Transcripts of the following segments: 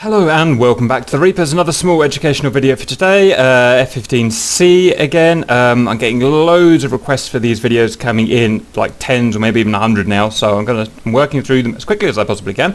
Hello and welcome back to the Reapers, another small educational video for today, uh, F-15C again. Um, I'm getting loads of requests for these videos coming in, like tens or maybe even 100 now, so I'm, gonna, I'm working through them as quickly as I possibly can.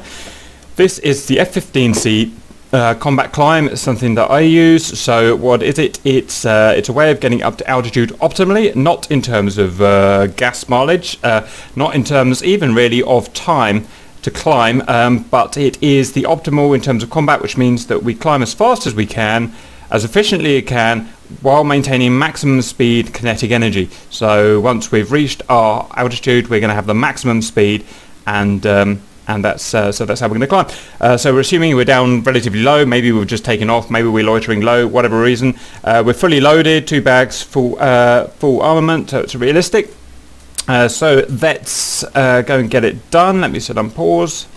This is the F-15C uh, combat climb, it's something that I use, so what is it? It's, uh, it's a way of getting up to altitude optimally, not in terms of uh, gas mileage, uh, not in terms even really of time, to climb, um, but it is the optimal in terms of combat, which means that we climb as fast as we can, as efficiently as we can, while maintaining maximum speed kinetic energy. So once we've reached our altitude, we're going to have the maximum speed, and um, and that's uh, so that's how we're going to climb. Uh, so we're assuming we're down relatively low. Maybe we've just taken off. Maybe we're loitering low. Whatever reason, uh, we're fully loaded. Two bags, full uh, full armament. So it's realistic. Uh, so let's uh, go and get it done. Let me set on pause.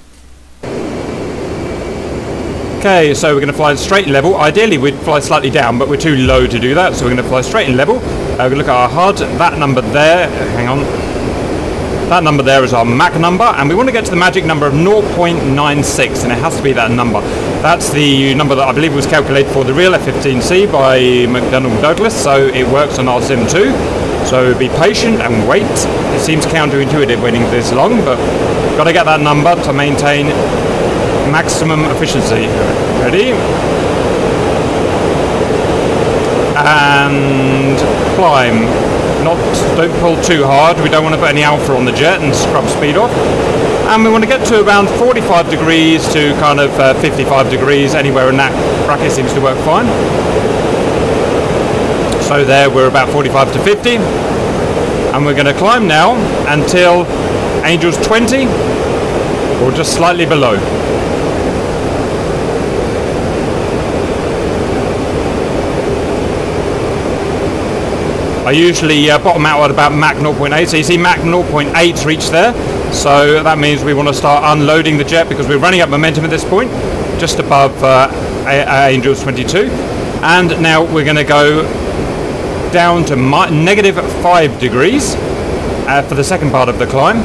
Okay, so we're going to fly straight in level. Ideally, we'd fly slightly down, but we're too low to do that, so we're going to fly straight and level. Uh, to look at our HUD. That number there, hang on. That number there is our Mach number, and we want to get to the magic number of 0.96, and it has to be that number. That's the number that I believe was calculated for the real F-15C by McDonnell Douglas, so it works on our Sim 2. So be patient and wait. It seems counterintuitive waiting this long, but got to get that number to maintain maximum efficiency. Ready? And climb. Not, don't pull too hard. We don't want to put any alpha on the jet and scrub speed off. And we want to get to around 45 degrees to kind of uh, 55 degrees. Anywhere in that bracket seems to work fine. So there we're about 45 to 50. And we're going to climb now until Angels 20 or just slightly below. I usually uh, bottom out at about Mach 0.8, so you see Mach 0.8 reach there. So that means we want to start unloading the jet because we're running up momentum at this point, just above uh, Angels 22. And now we're going to go down to negative 5 degrees uh, for the second part of the climb.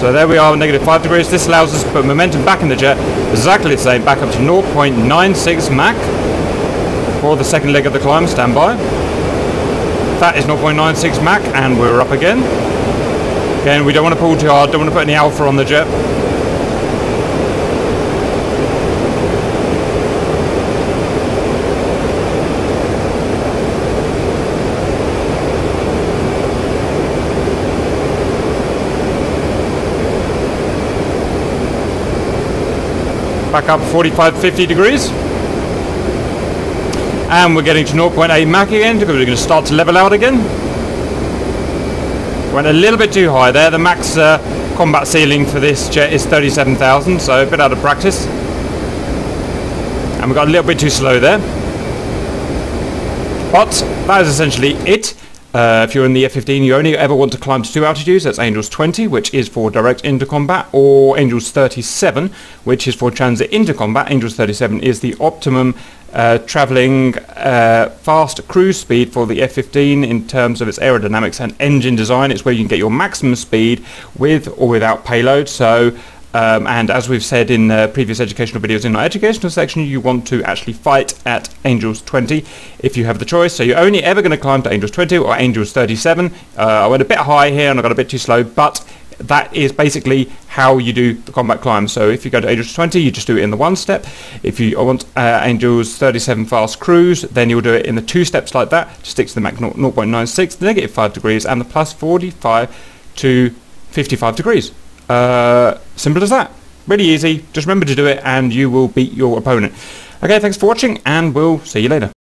So there we are, negative 5 degrees. This allows us to put momentum back in the jet, exactly the same, back up to 0.96 Mach for the second leg of the climb. Stand by. That is 0.96 Mach, and we're up again. Again, we don't want to pull too hard, don't want to put any alpha on the jet. Back up 45 50 degrees. And we're getting to 0.8 Mach again because we're going to start to level out again. Went a little bit too high there. The max uh, combat ceiling for this jet is 37,000 so a bit out of practice. And we got a little bit too slow there. But that is essentially it uh, if you're in the F-15, you only ever want to climb to two altitudes. That's Angels 20, which is for direct into combat, or Angels 37, which is for transit into combat. Angels 37 is the optimum uh, traveling uh, fast cruise speed for the F-15 in terms of its aerodynamics and engine design. It's where you can get your maximum speed with or without payload. So um, and as we've said in uh, previous educational videos in our educational section, you want to actually fight at Angels 20 if you have the choice. So you're only ever going to climb to Angels 20 or Angels 37. Uh, I went a bit high here and I got a bit too slow, but that is basically how you do the combat climb. So if you go to Angels 20, you just do it in the one step. If you want uh, Angels 37 fast cruise, then you'll do it in the two steps like that. Just stick to the Mach 0.96, the negative 5 degrees, and the plus 45 to 55 degrees. Uh, simple as that. Really easy. Just remember to do it and you will beat your opponent. Okay, thanks for watching and we'll see you later.